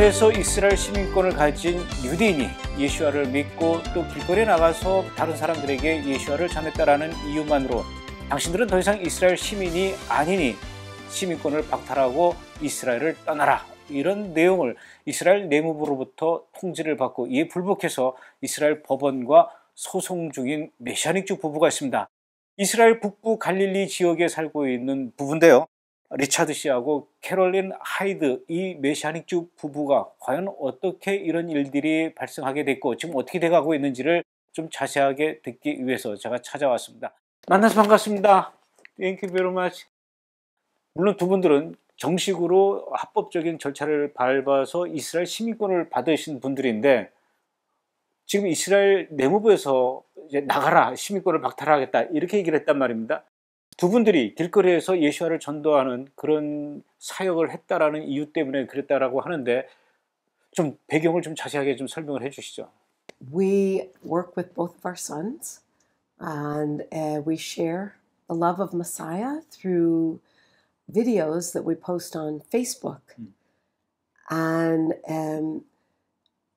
이스라엘에서 이스라엘 시민권을 가진 유대인이 예수와를 믿고 또 길거리에 나가서 다른 사람들에게 예수와를 전했다라는 이유만으로 당신들은 더 이상 이스라엘 시민이 아니니 시민권을 박탈하고 이스라엘을 떠나라. 이런 내용을 이스라엘 내무부로부터 통지를 받고 이에 불복해서 이스라엘 법원과 소송 중인 메시아닉주 부부가 있습니다. 이스라엘 북부 갈릴리 지역에 살고 있는 부부인데요. 리차드 씨하고 캐롤린 하이드 이 메시아닉 주 부부가 과연 어떻게 이런 일들이 발생하게 됐고 지금 어떻게 돼가고 있는지를 좀 자세하게 듣기 위해서 제가 찾아왔습니다. 만나서 반갑습니다. Thank you very much. 물론 두 분들은 정식으로 합법적인 절차를 밟아서 이스라엘 시민권을 받으신 분들인데 지금 이스라엘 내무부에서 나가라 시민권을 박탈하겠다 이렇게 얘기를 했단 말입니다. 두 분들이 길거리에서 예수와를 전도하는 그런 사역을 했다라는 이유 때문에 그랬다라고 하는데 좀 배경을 좀 자세하게 좀 설명을 해주시죠. We work with both of our sons, and uh, we share the love of Messiah through videos that we post on Facebook. And um,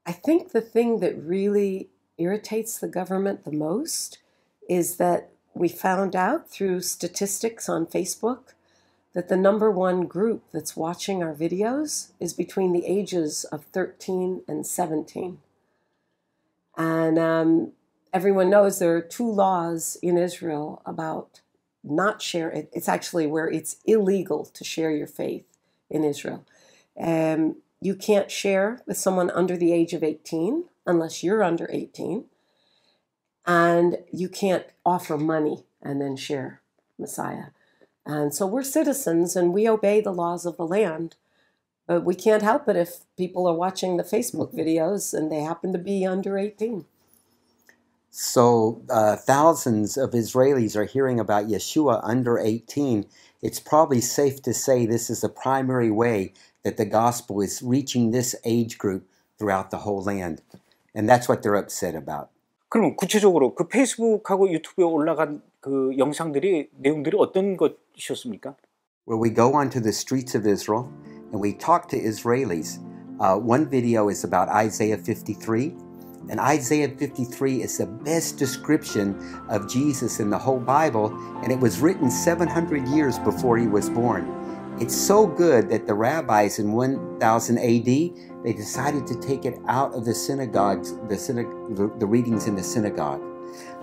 I think the thing that really irritates the government the most is that we found out through statistics on Facebook that the number one group that's watching our videos is between the ages of 13 and 17. And um, everyone knows there are two laws in Israel about not share it. It's actually where it's illegal to share your faith in Israel. Um, you can't share with someone under the age of 18 unless you're under 18. And you can't offer money and then share Messiah. And so we're citizens and we obey the laws of the land. But we can't help it if people are watching the Facebook videos and they happen to be under 18. So uh, thousands of Israelis are hearing about Yeshua under 18. It's probably safe to say this is the primary way that the gospel is reaching this age group throughout the whole land. And that's what they're upset about. 그럼 구체적으로 그 페이스북하고 유튜브에 올라간 그 영상들이 내용들이 어떤 것이었습니까? Where we go onto the streets of Israel and we talk to Israelis. Uh, one video is about Isaiah 53. And Isaiah 53 is the best description of Jesus in the whole Bible, and it was written 700 years before he was born. It's so good that the rabbis in 1000 AD they decided to take it out of the synagogues, the, synag- the, the readings in the synagogue.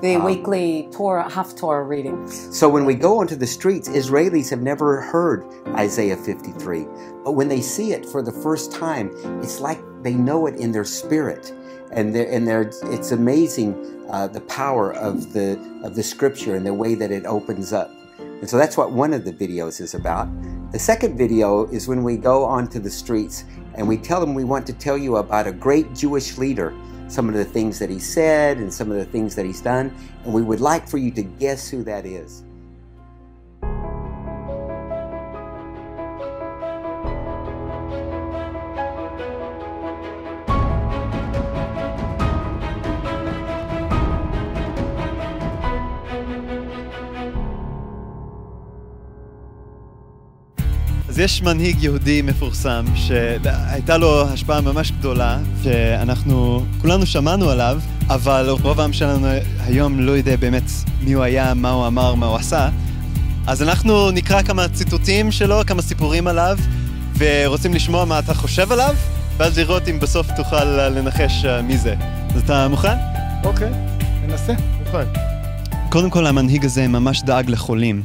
The weekly Torah, half Torah readings. So when we go onto the streets, Israelis have never heard Isaiah 53. But when they see it for the first time, it's like they know it in their spirit. And they're, and they're, it's amazing uh, the power of the, of the scripture and the way that it opens up. And so that's what one of the videos is about. The second video is when we go onto the streets and we tell them we want to tell you about a great Jewish leader, some of the things that he said and some of the things that he's done, and we would like for you to guess who that is. יש מנהיג יהודי מפורסם שהייתה לו השפעה ממש גדולה, שאנחנו כולנו שמענו עליו, אבל רוב העם שלנו היום לא יודע באמת מי הוא היה, מה הוא אמר, מה הוא עשה. אז אנחנו נקרא כמה ציטוטים שלו, כמה סיפורים עליו, ורוצים לשמוע מה אתה חושב עליו, ואז לראות אם בסוף תוכל לנחש מי זה. אז אתה מוכן? אוקיי, ננסה, מוכן. קודם כל, המנהיג הזה ממש דאג לחולים.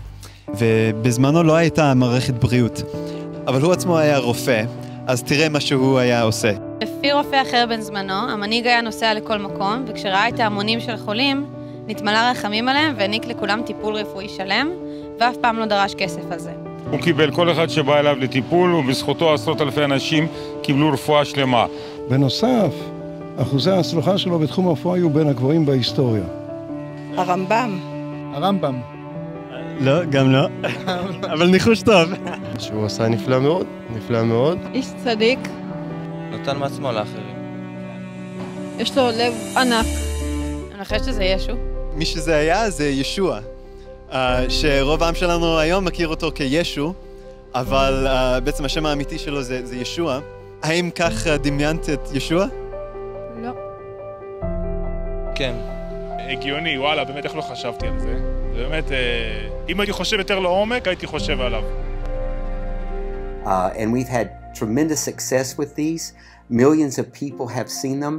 ובזמנו לא הייתה מערכת בריאות, אבל הוא עצמו היה רופא, אז תראה מה שהוא היה עושה. לפי רופא אחר בן זמנו, המנהיג היה נוסע לכל מקום, וכשראה את ההמונים של החולים, נתמלא רחמים עליהם והעניק לכולם טיפול רפואי שלם, ואף פעם לא דרש כסף על זה. הוא קיבל כל אחד שבא אליו לטיפול, ובזכותו עשרות אלפי אנשים קיבלו רפואה שלמה. בנוסף, אחוזי ההצלחה שלו בתחום הרפואה היו בין הגבוהים בהיסטוריה. הרמב"ם. הרמב"ם. לא, גם לא, אבל ניחוש טוב. שהוא עשה נפלא מאוד, נפלא מאוד. איש צדיק, נתן מעצמו לאחרים. יש לו לב ענק. אני חושבת שזה ישו. מי שזה היה זה ישוע, uh, שרוב העם שלנו היום מכיר אותו כישו, אבל uh, בעצם השם האמיתי שלו זה, זה ישוע. האם כך דמיינת את ישוע? לא. כן. הגיוני, וואלה, באמת איך לא חשבתי על זה. זה באמת, אה, אם הייתי חושב יותר לעומק, הייתי חושב עליו. Uh, and we've had tremendous success with these. Millions of people have seen them,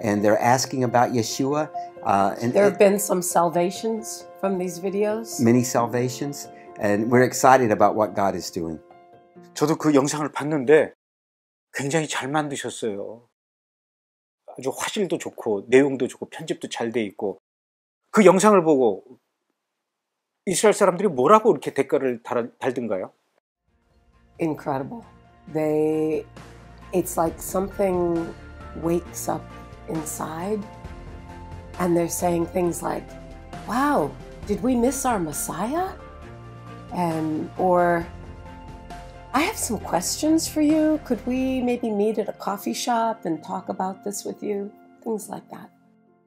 and they're asking about Yeshua. Uh, and There have been some salvations from these videos. many salvations, and we're excited about what God is doing. 저도 그 영상을 봤는데 굉장히 잘 만드셨어요. 아주 화질도 좋고 내용도 좋고 편집도 잘 돼 있고 그 영상을 보고 이스라엘 사람들이 뭐라고 이렇게 댓글을 달, 달든가요? Incredible. They, it's like something wakes up inside and they're saying things like, wow, did we miss our Messiah? And, or, I have some questions for you. Could we maybe meet at a coffee shop and talk about this with you? Things like that.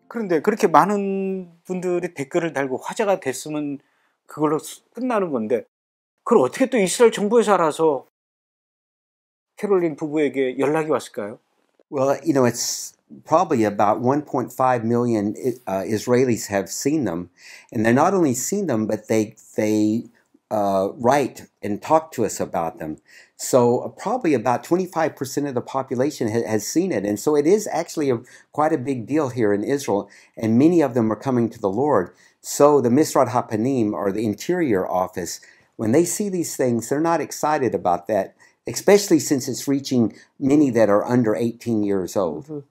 그런데 그렇게 많은 분들이 댓글을 달고 화제가 됐으면 그걸로 수- 끝나는 건데 그걸 어떻게 또 이스라엘 정부에서 알아서 캐롤린 부부에게 연락이 왔을까요? Well, you know, it's probably about 1.5 million uh, Israelis have seen them, and they're not only seen them, but they they uh, write and talk to us about them. So uh, probably about 25% of the population ha- has seen it, and so it is actually a, quite a big deal here in Israel, and many of them are coming to the Lord. So the Misrad Hapanim or the Interior Office, when they see these things, they're not excited about that, especially since it's reaching many that are under 18 years old.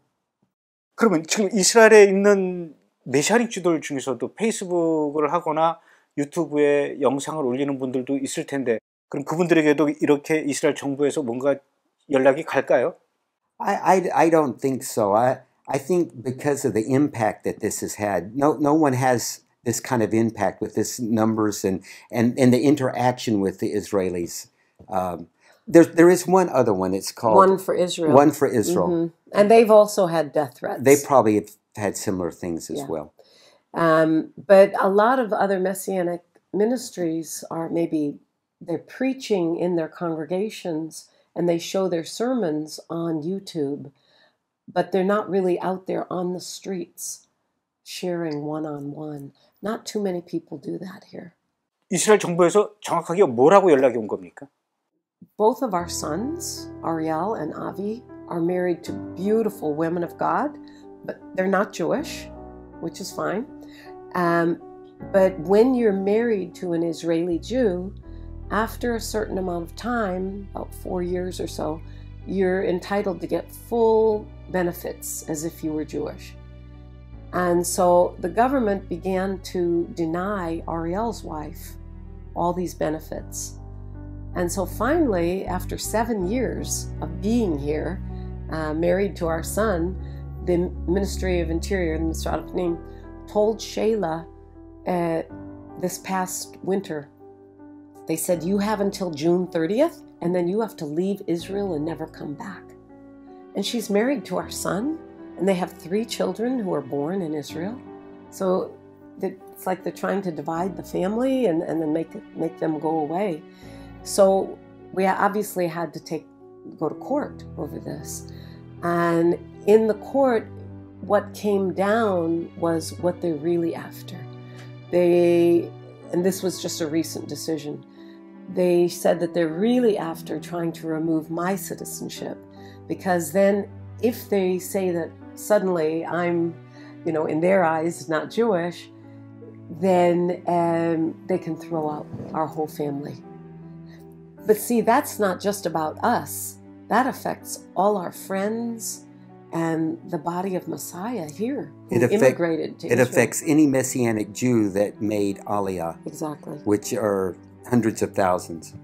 그러면 지금 이스라엘에 있는 메시아닉주들 중에서도 페이스북을 하거나 유튜브에 영상을 올리는 분들도 있을 텐데 그럼 그분들에게도 이렇게 이스라엘 정부에서 뭔가 연락이 갈까요? I, I, I don't think so. I, I think because of the impact that this has had, no, no one has this kind of impact with this numbers and, and, and the interaction with the Israelis. Um, there, there is one other one. It's called One for Israel. One for Israel. Mhm. And they've also had death threats. They probably have had similar things as Yeah. well. Um, but a lot of other messianic ministries are maybe they're preaching in their congregations and they show their sermons on YouTube, but they're not really out there on the streets sharing one on one. Not too many people do that here. 이스라엘 정부에서 정확하게 뭐라고 연락이 온 겁니까? Both of our sons, Ariel and Avi, are married to beautiful women of God, but they're not Jewish, which is fine. Um, but when you're married to an Israeli Jew, after a certain amount of time, about four years or so, you're entitled to get full benefits as if you were Jewish. And so the government began to deny Ariel's wife all these benefits. And so finally, after seven years of being here, uh, married to our son, the Ministry of Interior, the Misrad Hapanim, told Shayla uh, this past winter, they said, You have until June 30th, and then you have to leave Israel and never come back. And she's married to our son, and they have three children who are born in Israel. So it's like they're trying to divide the family and, and then make, make them go away. So we obviously had to take go to court over this. And in the court, what came down was what they're really after. They, and this was just a recent decision, they said that they're really after trying to remove my citizenship because then if they say that suddenly I'm, you know, in their eyes not Jewish, then um, they can throw out our whole family. But see, that's not just about us. That affects all our friends and the body of Messiah here who It, affect- immigrated to it Israel. affects any Messianic Jew that made Aliyah, Exactly. which are hundreds of thousands.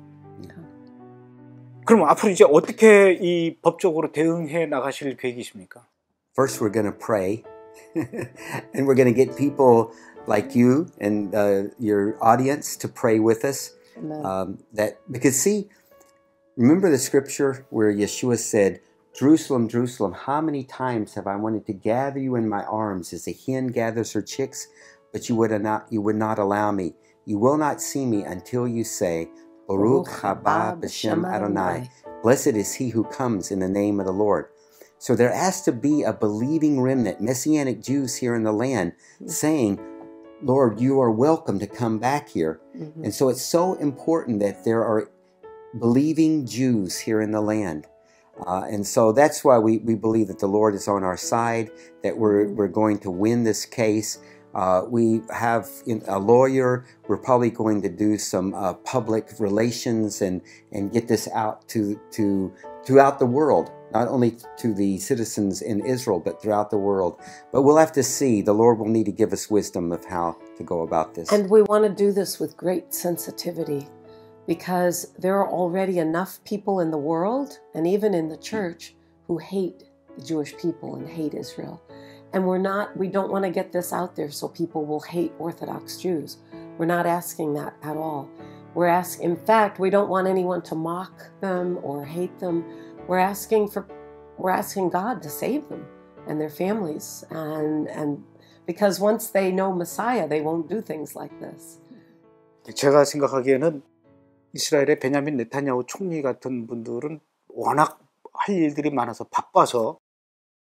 그럼 앞으로 이제 어떻게 이 법적으로 대응해 나가실 계획이십니까? First, we're going to pray, and we're going to get people like you and uh, your audience to pray with us. Um, that because see, remember the scripture where Yeshua said, "Jerusalem, Jerusalem, how many times have I wanted to gather you in my arms as a hen gathers her chicks, but you would not you would not allow me. You will not see me until you say." Baruch haba b'shem Adonai. Blessed is he who comes in the name of the Lord. So there has to be a believing remnant, Messianic Jews here in the land, saying, Lord, you are welcome to come back here. Mhm. And so it's so important that there are believing Jews here in the land. Uh, and so that's why we, we believe that the Lord is on our side, that we're, we're going to win this case. Uh, we have in, a lawyer. We're probably going to do some uh, public relations and, and get this out to, to throughout the world, not only to the citizens in Israel, but throughout the world. But we'll have to see. The Lord will need to give us wisdom of how to go about this. And we want to do this with great sensitivity because there are already enough people in the world and even in the church who hate the Jewish people and hate Israel. And we're not, we don't want to get this out there so people will hate Orthodox Jews. We're not asking that at all. We're asking, in fact, we don't want anyone to mock them or hate them. We're asking for, we're asking God to save them and their families. And, and because once they know Messiah, they won't do things like this. 제가 생각하기에는 이스라엘의 베냐민 네타냐후 총리 같은 분들은 워낙 할 일들이 많아서 바빠서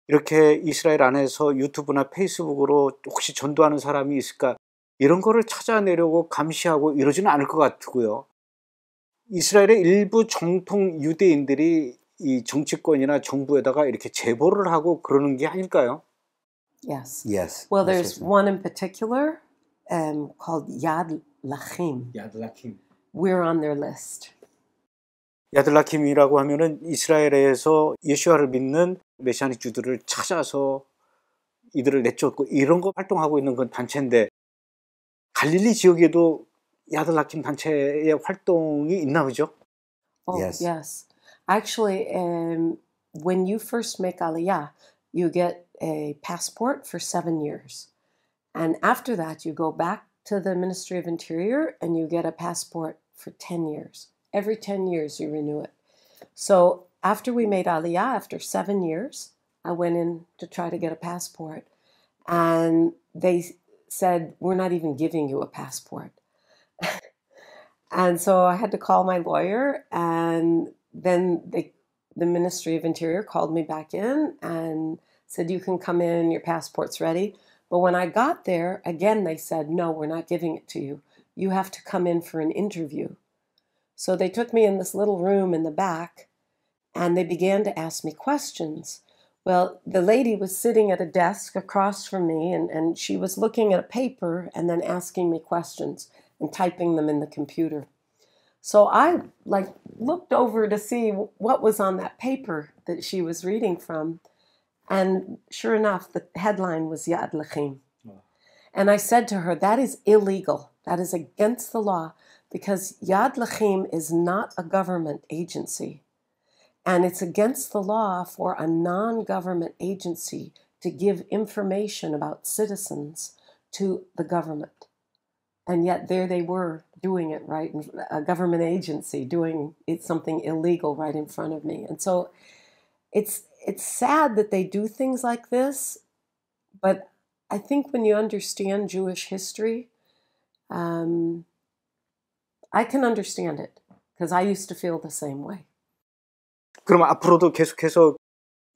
이렇게 이스라엘 안에서 유튜브나 페이스북으로 혹시 전도하는 사람이 있을까 이런 거를 찾아내려고 감시하고 이러지는 않을 것 같고요. 이스라엘의 일부 정통 유대인들이 이 정치권이나 정부에다가 이렇게 제보를 하고 그러는 게 아닐까요? Yes. yes. Well, there's one in particular um, called Yad Lachim. 야들라킴. We're on their list. 야들라킴이라고 하면은 이스라엘에서 예수와를 믿는 메시아닉 주들을 찾아서 이들을 내쫓고 이런 거 활동하고 있는 건 단체인데 갈릴리 지역에도 야들라킴 단체의 활동이 있나 보죠? Oh, Yes. yes. Actually, um, when you first make Aliyah, you get a passport for seven years. And after that, you go back to the Ministry of Interior and you get a passport for 10 years. Every 10 years, you renew it. So after we made Aliyah, after seven years, I went in to try to get a passport. And they said, We're not even giving you a passport. and so I had to call my lawyer, and then they, the Ministry of Interior called me back in and said, You can come in, your passport's ready. But when I got there, again, they said, No, we're not giving it to you. You have to come in for an interview. So they took me in this little room in the back and they began to ask me questions. Well, the lady was sitting at a desk across from me and, and she was looking at a paper and then asking me questions and typing them in the computer. So I like looked over to see what was on that paper that she was reading from. And sure enough, the headline was Yad Lachim. And I said to her, that is illegal. That is against the law because Yad Lachim is not a government agency. And it's against the law for a non government agency to give information about citizens to the government And yet there they were doing it right, in, a government agency doing it, something illegal right in front of me. And so it's it's sad that they do things like this, but I think when you understand Jewish history, um, I can understand it because I used to feel the same way. 그럼 앞으로도 계속해서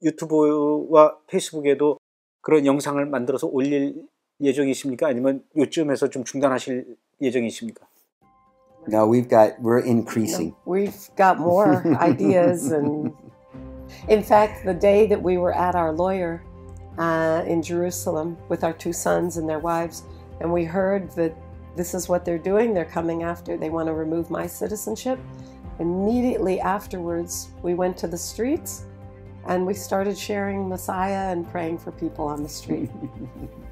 유튜브와 페이스북에도 그런 영상을 만들어서 올릴 예정이십니까? 아니면 요쯤에서 좀 중단하실 예정이십니까? No, we've got, we're increasing. We've got more ideas, and in fact, the day that we were at our lawyer uh, in Jerusalem with our two sons and their wives, and we heard that this is what they're doing, they're coming after, they want to remove my citizenship. Immediately afterwards, we went to the streets and we started sharing Messiah and praying for people on the street.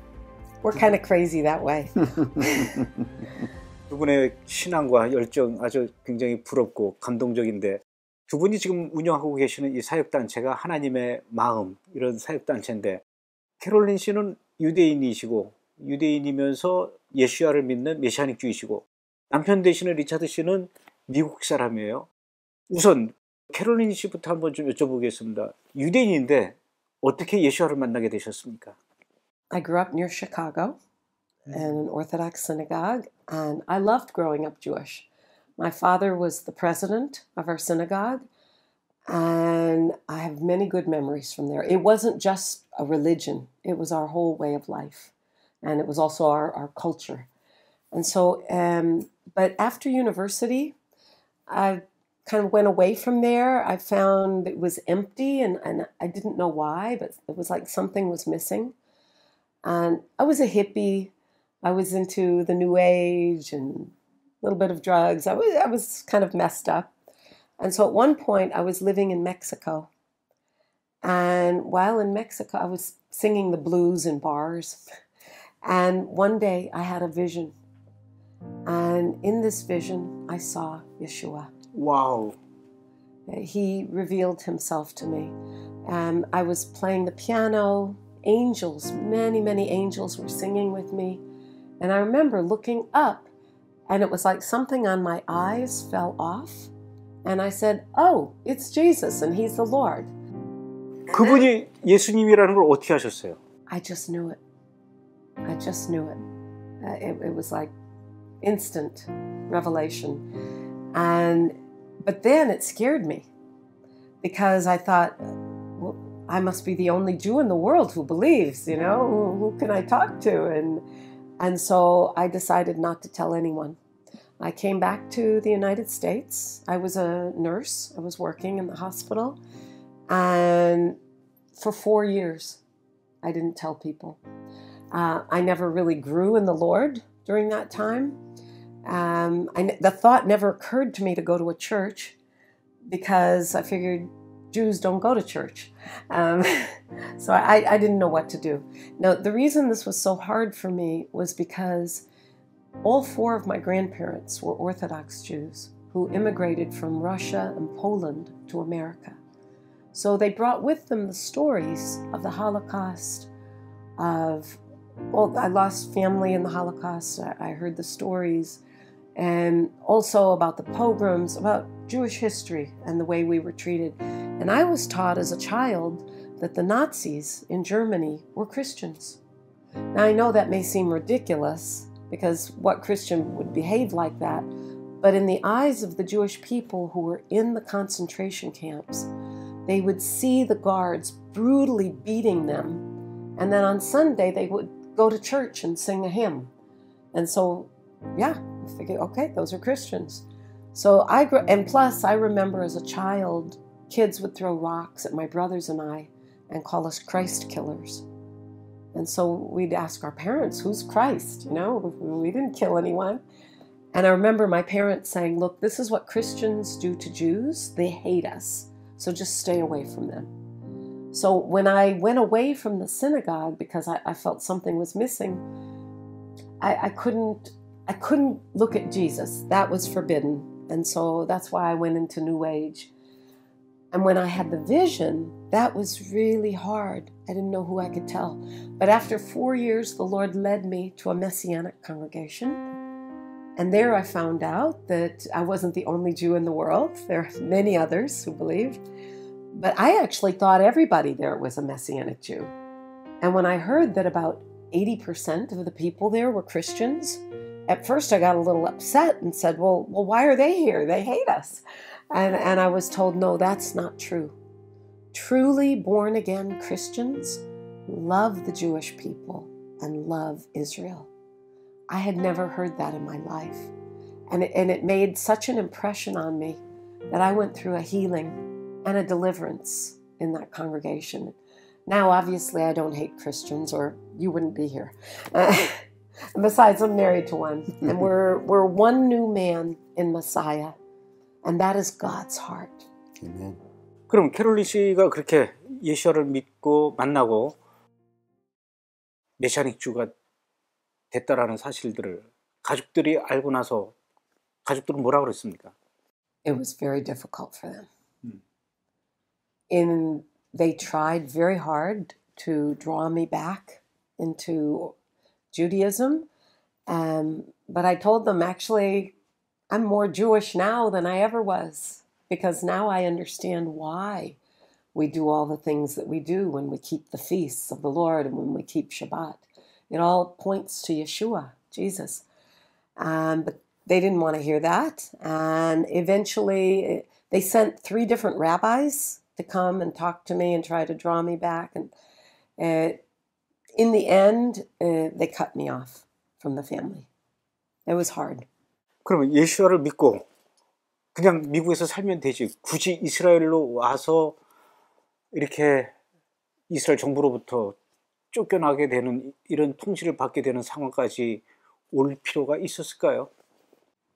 We're kind of crazy that way. 두 분의 신앙과 열정 아주 굉장히 부럽고 감동적인데 두 분이 지금 운영하고 계시는 이 사역단체가 하나님의 마음 이런 사역단체인데 캐롤린 씨는 유대인이시고 유대인이면서 예수야를 믿는 메시아닉주의시고 남편 되시는 리차드 씨는 미국 사람이에요. 우선 캐롤린 씨부터 한번 좀 여쭤보겠습니다. 유대인인데 어떻게 예수야를 만나게 되셨습니까? I grew up near Chicago in an Orthodox synagogue, and I loved growing up Jewish. My father was the president of our synagogue, And I have many good memories from there. It wasn't just a religion, it was our whole way of life. And it was also our, our culture. And so, um, but after university, I kind of went away from there. I found it was empty and, and I didn't know why, but it was like something was missing. And I was a hippie. I was into the new age and a little bit of drugs. I was, I was kind of messed up. And so at one point, I was living in Mexico. And while in Mexico, I was singing the blues in bars. And one day I had a vision. And in this vision, I saw Yeshua. Wow. He revealed himself to me. Um, I was playing the piano Angels, many, many angels were singing with me. And I remember looking up, and it was like something on my eyes fell off. And I said, Oh, it's Jesus, and He's the Lord. 그분이 예수님이라는 걸 어떻게 하셨어요? I just knew it. I just knew it. Uh, it, it was like instant revelation. And but then it scared me because I thought, well, I must be the only Jew in the world who believes. You know, who, who can I talk to? And and so I decided not to tell anyone. I came back to the United States. I was a nurse. I was working in the hospital, and for four years, I didn't tell people. Uh, I never really grew in the Lord during that time. Um, I, the thought never occurred to me to go to a church because I figured Jews don't go to church. Um, so I, I didn't know what to do. Now, the reason this was so hard for me was because all four of my grandparents were Orthodox Jews who immigrated from Russia and Poland to America. So they brought with them the stories of the Holocaust, of, well, I lost family in the Holocaust. I heard the stories, and also about the pogroms, about Jewish history and the way we were treated. And I was taught as a child that the Nazis in Germany were Christians. Now, I know that may seem ridiculous because what Christian would behave like that? But in the eyes of the Jewish people who were in the concentration camps, they would see the guards brutally beating them. And then on Sunday, they would go to church and sing a hymn. And so, yeah, I figured, okay, those are Christians. So I, grew, and plus, I remember as a child, kids would throw rocks at my brothers and I and call us Christ killers. And so we'd ask our parents, who's Christ? You know, we didn't kill anyone. And I remember my parents saying, look, this is what Christians do to Jews. They hate us. So just stay away from them. So when I went away from the synagogue because I, I felt something was missing, I, I couldn't I couldn't look at Jesus. That was forbidden. And so that's why I went into New Age. And when I had the vision, that was really hard. I didn't know who I could tell. But after four years, the Lord led me to a Messianic congregation. And there I found out that I wasn't the only Jew in the world. There are many others who believed. But I actually thought everybody there was a Messianic Jew. And when I heard that about 80% of the people there were Christians, at first I got a little upset and said, Well, well why are they here? They hate us. And, and I was told, No, that's not true. Truly born again Christians love the Jewish people and love Israel. I had never heard that in my life. And it, and it made such an impression on me that I went through a healing and a deliverance in that congregation. Now, obviously, I don't hate Christians, or you wouldn't be here. Uh, besides, I'm married to one, and we're, we're one new man in Messiah, and that is God's heart. Amen. 그럼 캐롤리 씨가 그렇게 예수를 믿고 만나고 메시아닉 주가 됐다라는 사실들을 가족들이 알고 나서 가족들은 뭐라 그랬습니까? It was very difficult for them. In they tried very hard to draw me back into Judaism, um, but I told them actually I'm more Jewish now than I ever was because now I understand why we do all the things that we do when we keep the feasts of the Lord and when we keep Shabbat. It all points to Yeshua, Jesus. Um, but they didn't want to hear that. And eventually, they sent three different rabbis to come and talk to me and try to draw me back. And uh, in the end, uh, they cut me off from the family. It was hard. 그러면 예수와를 믿고 그냥 미국에서 살면 되지. 굳이 이스라엘로 와서 이렇게 이스라엘 정부로부터 쫓겨나게 되는 이런 통치를 받게 되는 상황까지 올 필요가 있었을까요?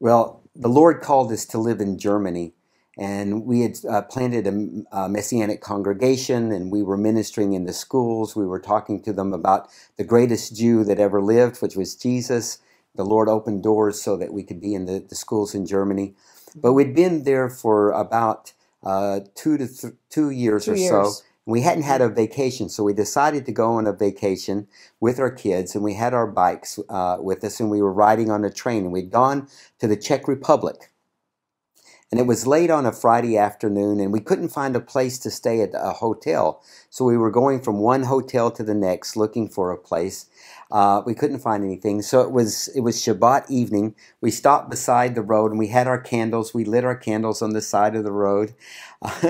Well, the Lord called us to live in Germany, and we had uh, planted a, a messianic congregation, and we were ministering in the schools. We were talking to them about the greatest Jew that ever lived, which was Jesus. The Lord opened doors so that we could be in the, the schools in Germany. But we'd been there for about uh, two to th- two years Two or years. so. We hadn't had a vacation, so we decided to go on a vacation with our kids, and we had our bikes uh, with us, and we were riding on a train, and we'd gone to the Czech Republic. And it was late on a Friday afternoon, and we couldn't find a place to stay at a hotel. So we were going from one hotel to the next, looking for a place. Uh, we couldn't find anything, so it was it was Shabbat evening. We stopped beside the road, and we had our candles. We lit our candles on the side of the road,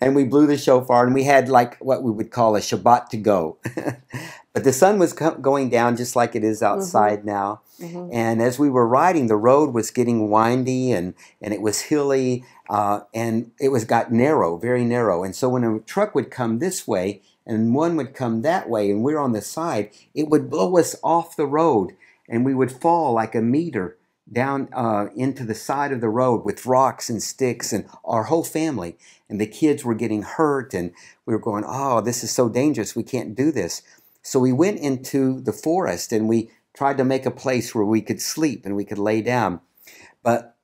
and we blew the shofar, and we had like what we would call a Shabbat to go. but the sun was co- going down, just like it is outside now. Mhm. And as we were riding, the road was getting windy and, and it was hilly uh, and it was got narrow, very narrow. And so when a truck would come this way and one would come that way and we're on the side, it would blow us off the road and we would fall like a meter down uh, into the side of the road with rocks and sticks and our whole family. And the kids were getting hurt and we were going, oh, this is so dangerous. We can't do this. So we went into the forest and we tried to make a place where we could sleep and we could lay down. But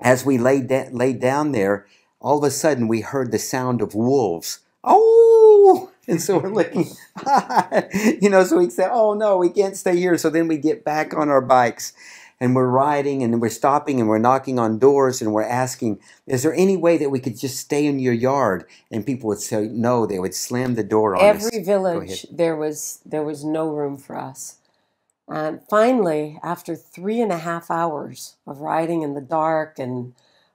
as we laid, da- laid down there, all of a sudden we heard the sound of wolves. Oh! And so we're looking, you know, so we said, oh no, we can't stay here. So then we get back on our bikes and we're riding and we're stopping and we're knocking on doors and we're asking, is there any way that we could just stay in your yard? And people would say no, they would slam the door on us. Every village, there was there was no room for us. And finally, after three and a half hours of riding in the dark, and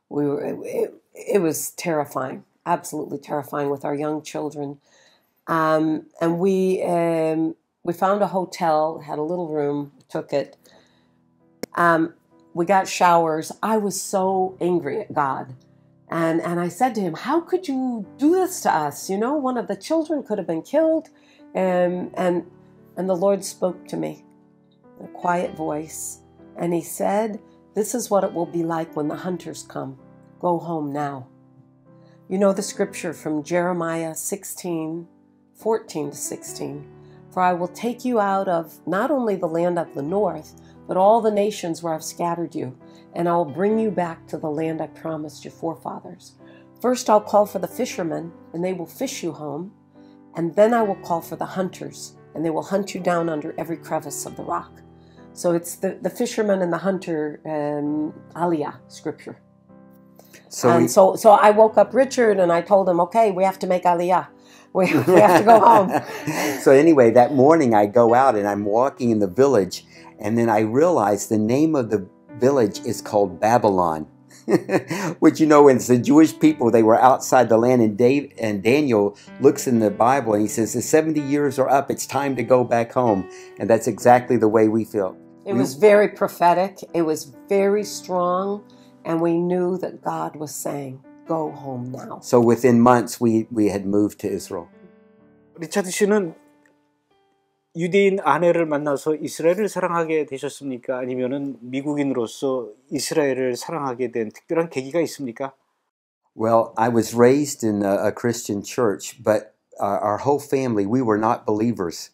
we were, it, it was terrifying, absolutely terrifying with our young children. Um, and we um, we found a hotel, had a little room, took it. Um, we got showers. I was so angry at God. And, and I said to him, How could you do this to us? You know, one of the children could have been killed. Um, and, and the Lord spoke to me, in a quiet voice, and He said, This is what it will be like when the hunters come. Go home now. You know the scripture from Jeremiah 16, 14 to 16. For I will take you out of not only the land of the north, but all the nations where I've scattered you, and I will bring you back to the land I promised your forefathers. First, I'll call for the fishermen, and they will fish you home, and then I will call for the hunters, and they will hunt you down under every crevice of the rock. So it's the, the fisherman and the hunter um, aliyah scripture. So and we- so, so I woke up Richard and I told him, okay, we have to make aliyah. We, we have to go home. so anyway, that morning I go out and I'm walking in the village, and then I realize the name of the village is called Babylon. Which you know, when it's the Jewish people, they were outside the land, and Dave and Daniel looks in the Bible and he says, "The seventy years are up; it's time to go back home." And that's exactly the way we feel. It We- was very prophetic. It was very strong, and we knew that God was saying, "Go home now." So within months, we we had moved to Israel. 리차드 씨는 유대인 아내를 만나서 이스라엘을 사랑하게 되셨습니까? 아니면은 미국인으로서 이스라엘을 사랑하게 된 특별한 계기가 있습니까? Well, I was raised in a, a Christian church, but uh, our whole family, we were not believers.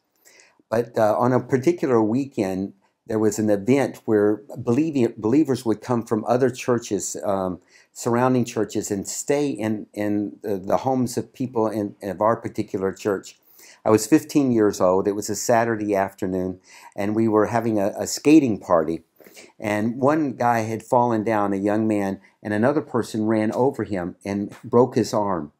But uh, on a particular weekend, there was an event where believing, believers would come from other churches, um, surrounding churches, and stay in, in the, homes of people in, of our particular church. I was 15 years old. It was a Saturday afternoon, and we were having a, a skating party. And one guy had fallen down, a young man, and another person ran over him and broke his arm.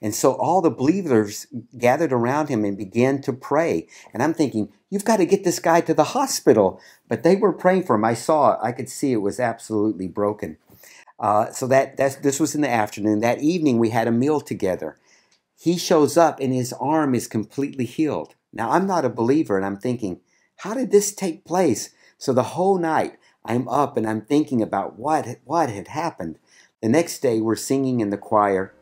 And so all the believers gathered around him and began to pray. And I'm thinking, you've got to get this guy to the hospital. But they were praying for him. I saw it. I could see it was absolutely broken. Uh, so that that's, this was in the afternoon. That evening, we had a meal together. He shows up and his arm is completely healed. Now, I'm not a believer, and I'm thinking, how did this take place? So the whole night, I'm up and I'm thinking about what, what had happened. The next day, we're singing in the choir,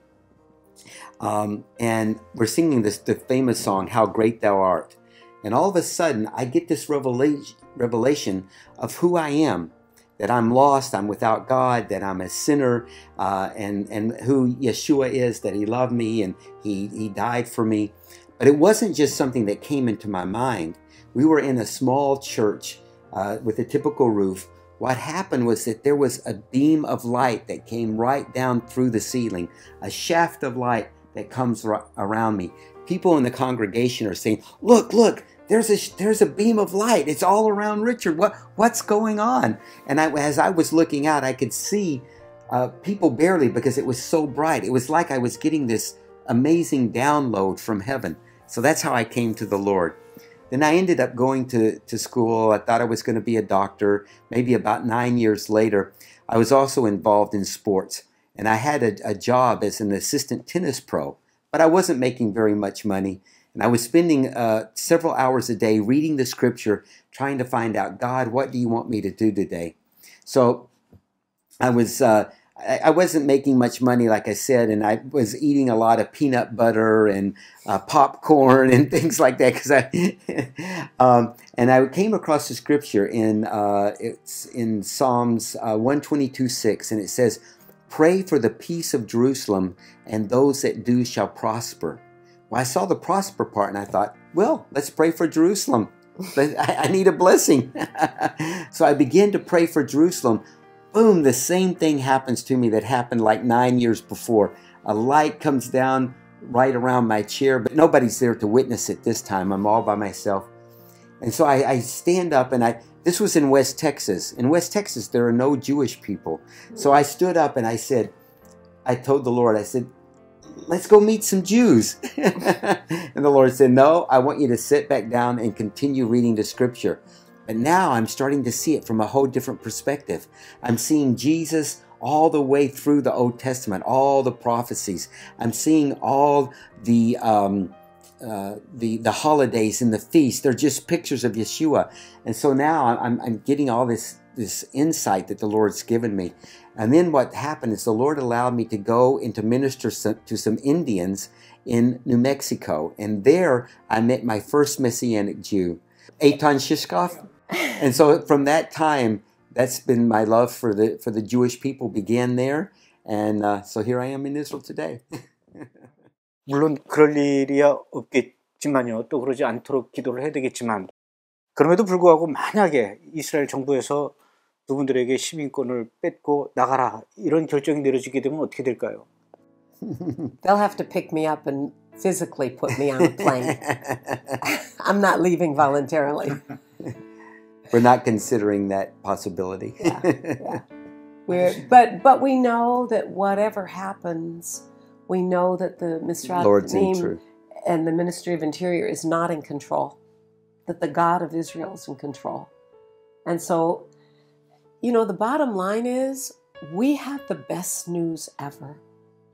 um, and we're singing this the famous song, How Great Thou Art. And all of a sudden, I get this revelation, revelation of who I am that I'm lost, I'm without God, that I'm a sinner, uh, and, and who Yeshua is, that He loved me and he, he died for me. But it wasn't just something that came into my mind. We were in a small church uh, with a typical roof. What happened was that there was a beam of light that came right down through the ceiling, a shaft of light that comes around me. People in the congregation are saying, Look, look, there's a there's a beam of light. It's all around Richard. What what's going on? And I, as I was looking out, I could see uh, people barely because it was so bright. It was like I was getting this amazing download from heaven. So that's how I came to the Lord. Then I ended up going to, to school. I thought I was going to be a doctor. Maybe about nine years later, I was also involved in sports. And I had a, a job as an assistant tennis pro, but I wasn't making very much money. And I was spending uh, several hours a day reading the scripture, trying to find out, God, what do you want me to do today? So I was. Uh, I wasn't making much money, like I said, and I was eating a lot of peanut butter and uh, popcorn and things like that. Because I, um, and I came across the scripture in uh, it's in Psalms uh, one twenty two six, and it says, "Pray for the peace of Jerusalem, and those that do shall prosper." I saw the prosper part and I thought, well, let's pray for Jerusalem. I, need a blessing. so I began to pray for Jerusalem. Boom, the same thing happens to me that happened like nine years before. A light comes down right around my chair, but nobody's there to witness it this time. I'm all by myself. And so I, I stand up and I, this was in West Texas. In West Texas, there are no Jewish people. So I stood up and I said, I told the Lord, I said, let's go meet some Jews. and the Lord said, No, I want you to sit back down and continue reading the scripture. But now I'm starting to see it from a whole different perspective. I'm seeing Jesus all the way through the Old Testament, all the prophecies. I'm seeing all the um, uh, the the holidays and the feasts. They're just pictures of Yeshua, and so now I'm, I'm getting all this this insight that the Lord's given me. And then what happened is the Lord allowed me to go and to minister to some Indians in New Mexico. And there I met my first Messianic Jew, Eitan Shishkoff. and so from that time, that's been my love for the, for the Jewish people began there. And uh, so here I am in Israel today. 물론 그럴 일이야 없겠지만요. 또 그러지 않도록 기도를 해야 되겠지만 그럼에도 불구하고 만약에 이스라엘 정부에서 그분들에게 시민권을 뺏고 나가라 이런 결정이 내려지게 되면 어떻게 될까요? They'll have to pick me up and physically put me on a plane. I'm not leaving voluntarily. We're not considering that possibility. yeah, yeah. We're, but but we know that whatever happens, we know that the Misrad Hapanim and the Ministry of Interior is not in control. That the God of Israel is in control. And so you know, the bottom line is we have the best news ever.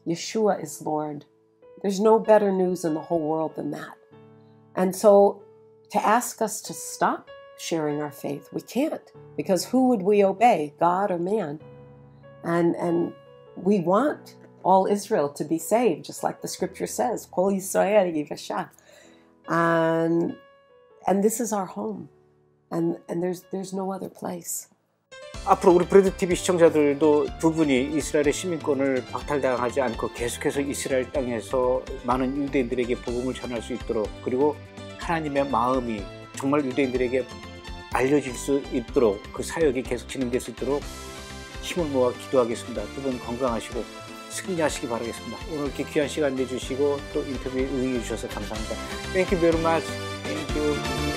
Yeshua is Lord. There's no better news in the whole world than that. And so to ask us to stop sharing our faith, we can't because who would we obey, God or man? And and we want all Israel to be saved, just like the scripture says, Kol Yisrael And and this is our home. And and there's there's no other place. 앞으로 우리 브레드 TV 시청자들도 두 분이 이스라엘의 시민권을 박탈당하지 않고 계속해서 이스라엘 땅에서 많은 유대인들에게 복음을 전할 수 있도록 그리고 하나님의 마음이 정말 유대인들에게 알려질 수 있도록 그 사역이 계속 진행될 수 있도록 힘을 모아 기도하겠습니다. 두 분 건강하시고 승리하시기 바라겠습니다. 오늘 이렇게 귀한 시간 내주시고 또 인터뷰에 응해 주셔서 감사합니다. Thank you very much. Thank you.